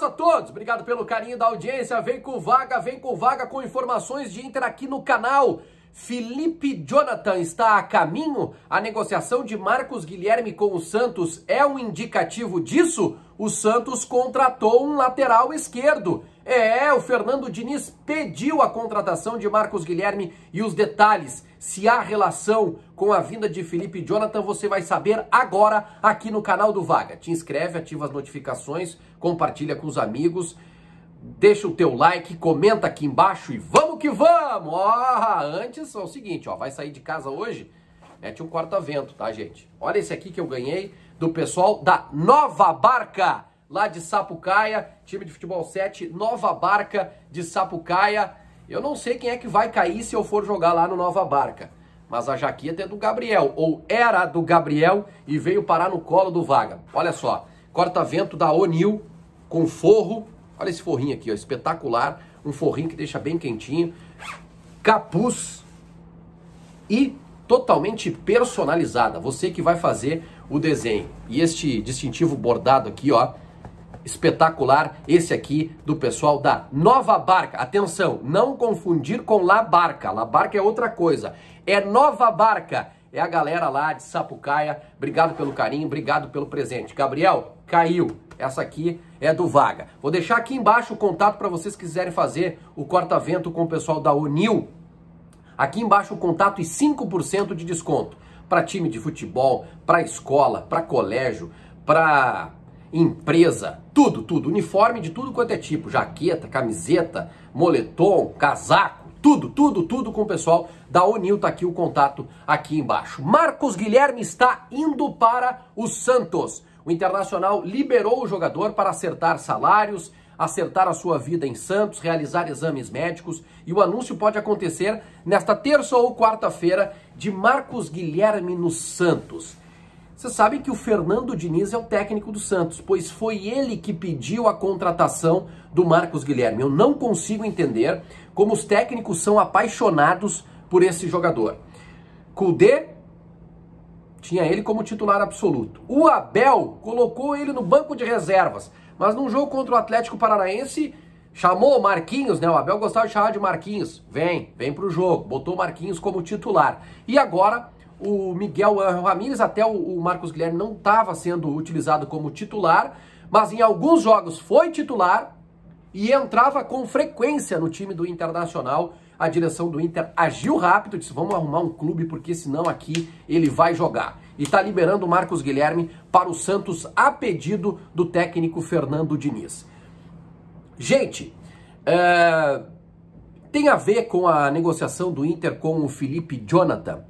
abraço a todos, obrigado pelo carinho da audiência. Vem com vaga, vem com vaga com informações de Inter aqui no canal. Felipe Jonathan está a caminho? A negociação de Marcos Guilherme com o Santos é um indicativo disso? O Santos contratou um lateral esquerdo. É, o Fernando Diniz pediu a contratação de Marcos Guilherme e os detalhes, se há relação com a vinda de Felipe Jonathan, você vai saber agora aqui no canal do Vaga. Te inscreve, ativa as notificações, compartilha com os amigos deixa o teu like, comenta aqui embaixo e vamos que vamos! Antes, é o seguinte, ó, vai sair de casa hoje, mete um corta-vento, tá, gente? Olha esse aqui que eu ganhei do pessoal da Nova Barca, lá de Sapucaia, time de futebol 7, Nova Barca de Sapucaia. Eu não sei quem é que vai cair se eu for jogar lá no Nova Barca, mas a jaqueta é do Gabriel, ou era do Gabriel e veio parar no colo do Vaga. Olha só, corta-vento da Onil com forro Olha esse forrinho aqui, ó, espetacular. Um forrinho que deixa bem quentinho. Capuz e totalmente personalizada. Você que vai fazer o desenho. E este distintivo bordado aqui, ó, espetacular. Esse aqui do pessoal da Nova Barca. Atenção, não confundir com La Barca. La Barca é outra coisa. É Nova Barca. É a galera lá de Sapucaia. Obrigado pelo carinho, obrigado pelo presente. Gabriel, caiu. Essa aqui é do Vaga. Vou deixar aqui embaixo o contato para vocês quiserem fazer o corta-vento com o pessoal da Unil. Aqui embaixo o contato e 5% de desconto para time de futebol, para escola, para colégio, para empresa, tudo, tudo, uniforme de tudo quanto é tipo, jaqueta, camiseta, moletom, casaco, tudo, tudo, tudo com o pessoal da Unil, tá aqui o contato aqui embaixo. Marcos Guilherme está indo para o Santos. O Internacional liberou o jogador para acertar salários, acertar a sua vida em Santos, realizar exames médicos e o anúncio pode acontecer nesta terça ou quarta-feira de Marcos Guilherme no Santos. Vocês sabem que o Fernando Diniz é o técnico do Santos, pois foi ele que pediu a contratação do Marcos Guilherme. Eu não consigo entender como os técnicos são apaixonados por esse jogador. Kudê tinha ele como titular absoluto. O Abel colocou ele no banco de reservas, mas num jogo contra o Atlético Paranaense chamou o Marquinhos, né? O Abel gostava de chamar de Marquinhos. Vem, vem pro jogo. Botou o Marquinhos como titular. E agora o Miguel Ramírez, até o Marcos Guilherme não estava sendo utilizado como titular, mas em alguns jogos foi titular e entrava com frequência no time do Internacional a direção do Inter agiu rápido, disse: vamos arrumar um clube, porque senão aqui ele vai jogar. E está liberando o Marcos Guilherme para o Santos a pedido do técnico Fernando Diniz. Gente, é... tem a ver com a negociação do Inter com o Felipe Jonathan.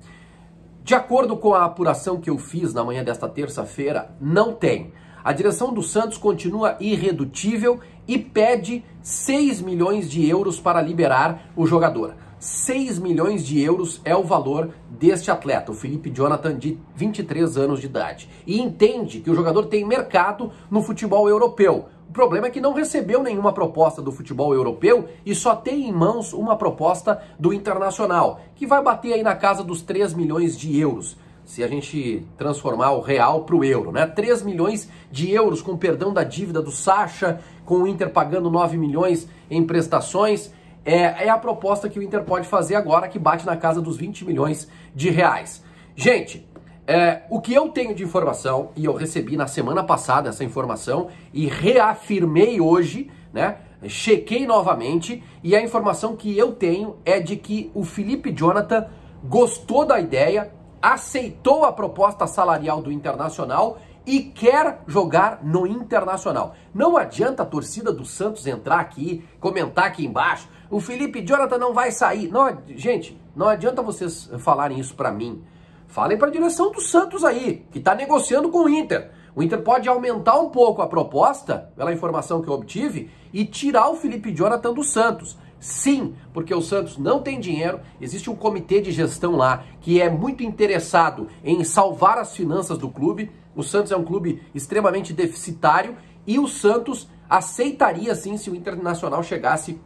De acordo com a apuração que eu fiz na manhã desta terça-feira, não tem. A direção do Santos continua irredutível e pede 6 milhões de euros para liberar o jogador. 6 milhões de euros é o valor deste atleta, o Felipe Jonathan, de 23 anos de idade. E entende que o jogador tem mercado no futebol europeu. O problema é que não recebeu nenhuma proposta do futebol europeu e só tem em mãos uma proposta do Internacional, que vai bater aí na casa dos 3 milhões de euros se a gente transformar o real para o euro, né? 3 milhões de euros com perdão da dívida do Sacha, com o Inter pagando 9 milhões em prestações. É, é a proposta que o Inter pode fazer agora, que bate na casa dos 20 milhões de reais. Gente, é, o que eu tenho de informação, e eu recebi na semana passada essa informação, e reafirmei hoje, né? Chequei novamente, e a informação que eu tenho é de que o Felipe Jonathan gostou da ideia, aceitou a proposta salarial do Internacional e quer jogar no Internacional. Não adianta a torcida do Santos entrar aqui, comentar aqui embaixo, o Felipe Jonathan não vai sair. Não, gente, não adianta vocês falarem isso para mim. Falem para a direção do Santos aí, que está negociando com o Inter. O Inter pode aumentar um pouco a proposta, pela informação que eu obtive, e tirar o Felipe Jonathan do Santos. Sim, porque o Santos não tem dinheiro, existe um comitê de gestão lá que é muito interessado em salvar as finanças do clube. O Santos é um clube extremamente deficitário e o Santos aceitaria sim se o Internacional chegasse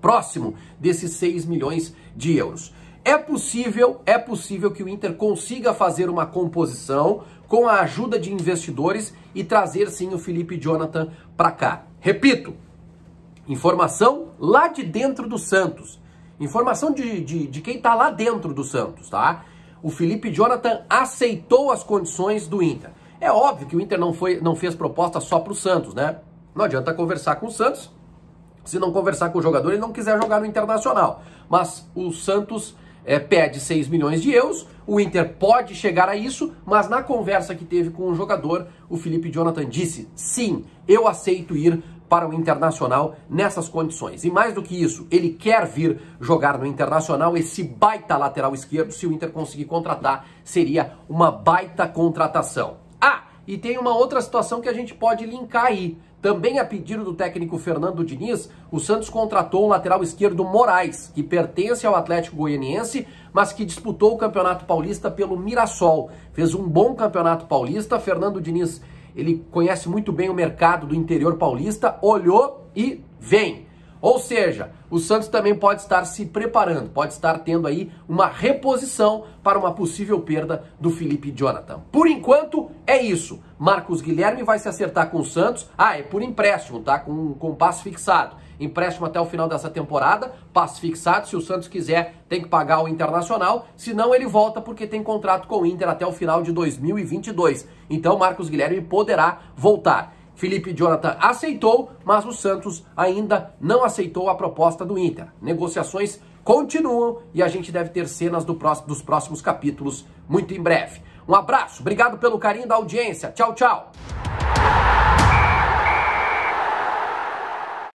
próximo desses 6 milhões de euros. É possível, é possível que o Inter consiga fazer uma composição com a ajuda de investidores e trazer sim o Felipe Jonathan para cá. Repito, informação lá de dentro do Santos. Informação de, de, de quem está lá dentro do Santos, tá? O Felipe Jonathan aceitou as condições do Inter. É óbvio que o Inter não, foi, não fez proposta só para o Santos, né? Não adianta conversar com o Santos se não conversar com o jogador e não quiser jogar no Internacional. Mas o Santos é, pede 6 milhões de euros, o Inter pode chegar a isso, mas na conversa que teve com o jogador, o Felipe Jonathan disse: sim, eu aceito ir para o Internacional nessas condições. E mais do que isso, ele quer vir jogar no Internacional. Esse baita lateral esquerdo, se o Inter conseguir contratar, seria uma baita contratação. Ah, e tem uma outra situação que a gente pode linkar aí. Também a pedido do técnico Fernando Diniz, o Santos contratou um lateral esquerdo Moraes, que pertence ao Atlético Goianiense, mas que disputou o Campeonato Paulista pelo Mirassol. Fez um bom Campeonato Paulista. Fernando Diniz ele conhece muito bem o mercado do interior paulista, olhou e vem. Ou seja, o Santos também pode estar se preparando, pode estar tendo aí uma reposição para uma possível perda do Felipe Jonathan. Por enquanto, é isso. Marcos Guilherme vai se acertar com o Santos. Ah, é por empréstimo, tá? Com, com passe fixado. Empréstimo até o final dessa temporada, passe fixado. Se o Santos quiser, tem que pagar o Internacional. Senão, ele volta porque tem contrato com o Inter até o final de 2022. Então, Marcos Guilherme poderá voltar. Felipe Jonathan aceitou, mas o Santos ainda não aceitou a proposta do Inter. Negociações continuam e a gente deve ter cenas do próximo, dos próximos capítulos muito em breve. Um abraço, obrigado pelo carinho da audiência. Tchau, tchau.